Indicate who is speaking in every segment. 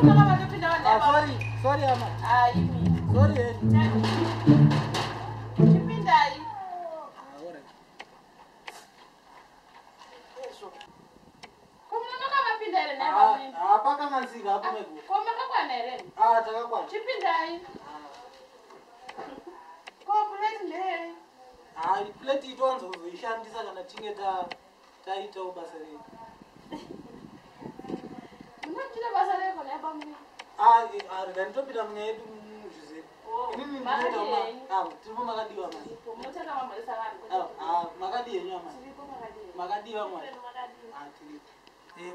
Speaker 1: Sorry, sorry ama. Sorry eh.
Speaker 2: chipindai
Speaker 1: Ah,
Speaker 2: komunonoka mapinda here
Speaker 1: Ah, ah, pakanganzika hapo megu.
Speaker 2: komakakwana here
Speaker 1: takakwana.
Speaker 2: chipindai kopuleti ndee
Speaker 1: Ah, plate itowanza kuzoishandisa kana tinge ta taitawo basa redu.
Speaker 2: munochita basa reko nepamuni
Speaker 1: ah, rega nditopinda mweya yedu muzvizivi. Inini tiripo makadiwa amai.
Speaker 2: tiripo makadii
Speaker 1: Makadiwa mwari.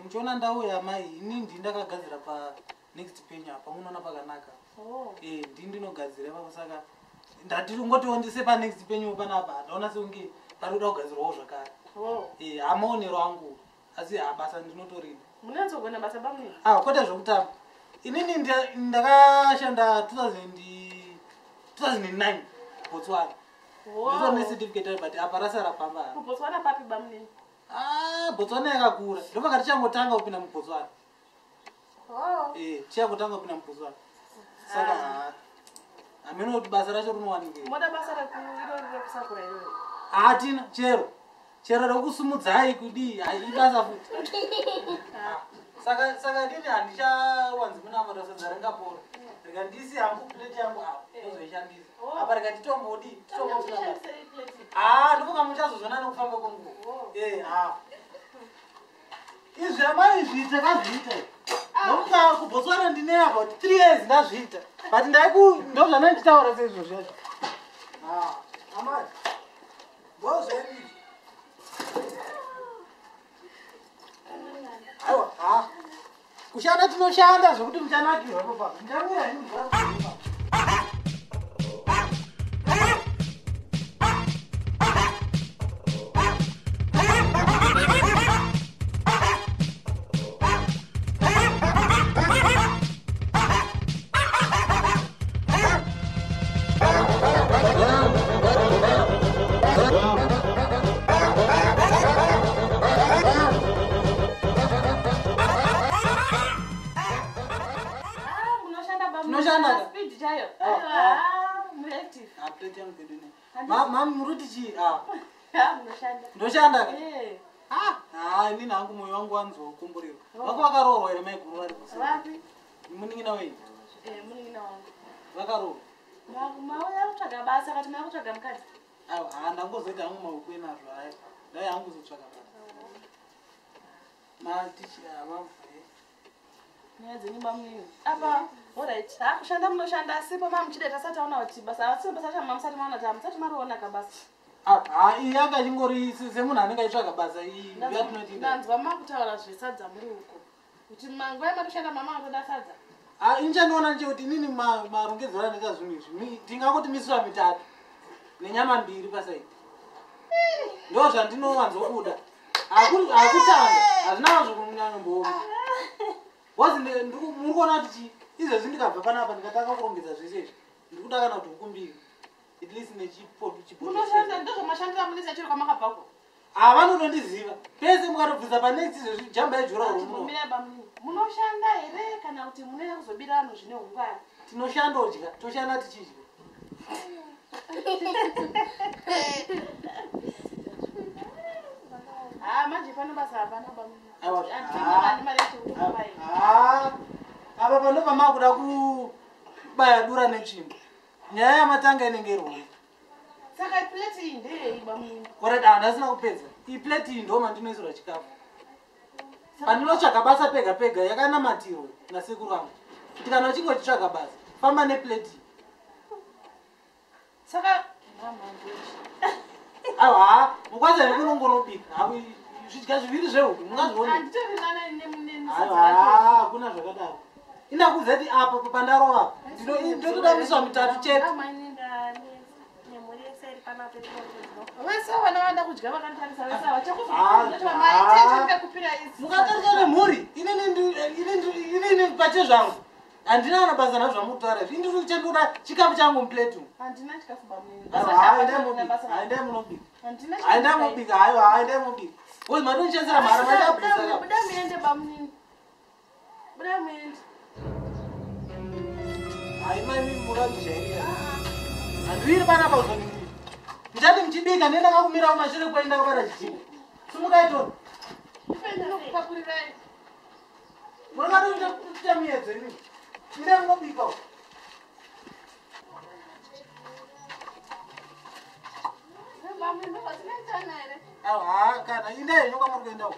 Speaker 1: muchiona ndauya mai ini ndi ndakagadzira pa next penyu apa munoona pakanaka? Eh, ndi ndinogadzira ipapo saka ndati ngotiwo ndise pa next penyu panapa ndaona seunge pari kuda kugadzirwawo zvakare. Eh, hamaonero angu asi ha basa ndinotorida
Speaker 2: munanzogona basa bamuni
Speaker 1: ah kwete zvekutamba inini nda- ndakashanda 2000 2009 botswana. Nditori necertificate but apa rasara pamba.
Speaker 2: Kubotswana papi bamuni
Speaker 1: ah botswana yakakura. Ndopaka tichangotanga kupinda mubotswana eh tichangotanga kupinda mubotswana saka ha hameno kuti basa racho rinowanikei?
Speaker 2: Moda basa reku- rekusakura iroyo
Speaker 1: hatina chero. Chero rekusumudzai kudii? Ibasa futi. Saka saka dini handichawanzi munamata sadza ringapora rikandisi hangu pleti yangu apa ozoishandisa apa rikati tombodi titomboa ha ndofunga muchazozona nekufamba kwenguva e ha izvi amai izvi takazviita nokuka kubotswana ndine about three years ndazviita but ndaiku ndo zvananditaura seizvozvo zvacho amai ndozveni aiwa ha kushanda tinoshanda zvokuti muchanakirwa papa muchamira henyu Ah, plate yangu pedu ine. Ma- mami muriti chii? Ah,
Speaker 2: munoshanda
Speaker 1: ndoshanda. Ah, inini hangu mwoyo wangu wanzwa kukomborerwa vako vakaroorwa here maiguru vari kusi munin'ina wenyu
Speaker 2: Eh, munin'ina wangu.
Speaker 1: Vakaroorwa
Speaker 2: mauya kutsvaga basa kati maya kutsvaga mukadzi
Speaker 1: ha ndangozoita hangu maoko enazvo aya ndai hangu zotsvaka basa. Matichi ava
Speaker 2: nyaya dzenyu bamunini apa orit hakushanda munoshanda sipo mamuchida tasati aona kuti basa. Asi basa chama musati maona kuti hamusati mariona kabasa
Speaker 1: ha iyi yanga chingori se- semunhu anenge aitsvaga basa iyi
Speaker 2: ndanzwa makutaura zvesadza muri uko kuti manguva yamatoshanda mama atoda sadza.
Speaker 1: Inchandiona nje kuti inini ma- marongedzero anoita zvinhu izvi. Tingangoti misura mitatu nenyama mbiri pasaidi ndo zvandinowanzokuda Haku- hakutanga hazvina wazvokunyanyombooma ndiku- muri kuona kuti chi izvezvi ndikabva panapa ndikatanga kurongedza zvese izvi ndiri kuda kana kuti ukumbiri at least nechipotu
Speaker 2: munoshanda ndozvamashandira munese chiro kwamakabvako
Speaker 1: havanotondiziva pese mukatobvisa panext izvezvi jamba yejura romuno
Speaker 2: ativumirai bamunini munoshanda here kana kuti munoenda kuzobira vanhu zvine ungwara
Speaker 1: tinoshandodya toshanda tichidya
Speaker 2: ha manje pano basa hapana bamunini
Speaker 1: Aiwa.
Speaker 2: anditengani mari yechikubai
Speaker 1: Ah, apa panobva makuda kubaya dura netsvimbo. Nyaya yamatanga inenge iroi
Speaker 2: saka pleti iyi ndeyei bamunini
Speaker 1: koreda handasina kupedza. Iyi pleti iyi ndo mandinoisirwa chikafu. Pandinotsvaga basa pega pega yakanamatirwa nasekuru vangu kuti kana uchinge uchitsvaga basa. Famba nepleti
Speaker 2: saka namandochi
Speaker 1: aiwa mukwaza nekunongonobika zvidya zviviri zvehuku mungazvioni
Speaker 2: handitorinana
Speaker 1: aiwa hakuna zvakadaro indakuzati apa pandarova ndotodamiswa mitatu chete.
Speaker 2: Vese vana vanda kudya vakantarisa vesawa
Speaker 1: Ah,
Speaker 2: chekuzvamaitecho ndekupira izi
Speaker 1: mukatarisa nemhuri ndi- inini pache zvangu. Handina kana basa nazvo zvamutaura izvi indiri chandoda chikafu changu muplate umu.
Speaker 2: Handina chikafu bamweni
Speaker 1: haindai munobika haindai mubika haiwa haindai mubika bcause madonichenzera mhara machabusa
Speaker 2: buda muende bamweni buda muende
Speaker 1: haimai murabishairiya handiwiri pana pauzonini. Ndichati muchibika ndienda kakumira kumashure kwai ndakabata chichipo simukaitoni
Speaker 2: ndinokupakurirei
Speaker 1: munakatoita muyedzo ini? Ine munobika
Speaker 2: bamweni ndovasinaitana here
Speaker 1: ha kana. Indai nyokwamuri kuenda uko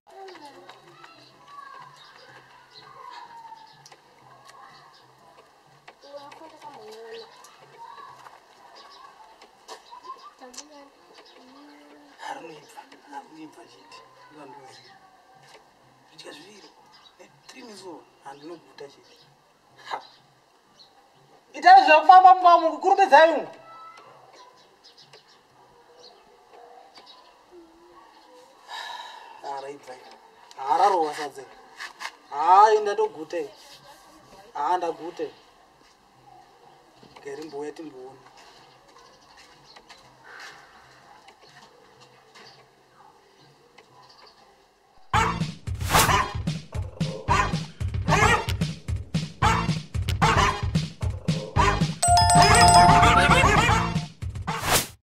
Speaker 1: misoro handinoguta chete. Itai zvakufamba mumba mukurumbedzai umu. Haraibva hararowa sadze. Hai ndatogute ha ndagute. Gerimboya timboona